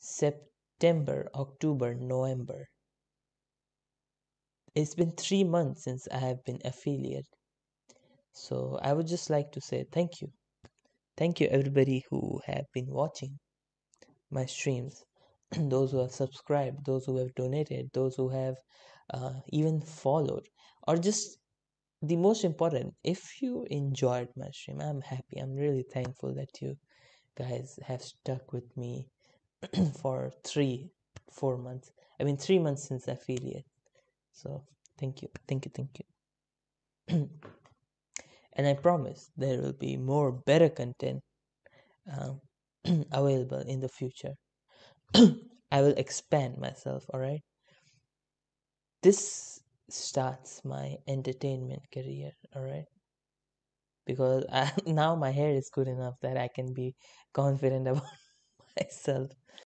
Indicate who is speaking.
Speaker 1: September, October, November. It's been three months since I have been affiliate. So I would just like to say thank you. Thank you everybody who have been watching my streams, those who have subscribed, those who have donated, those who have uh, even followed, or just the most important, if you enjoyed my stream, I'm happy. I'm really thankful that you guys have stuck with me for three, four months. I mean, three months since affiliate. So thank you, thank you, thank you. and I promise there will be more better content um, available in the future. I will expand myself, alright? This starts my entertainment career, alright? Because I, now my hair is good enough that I can be confident about myself.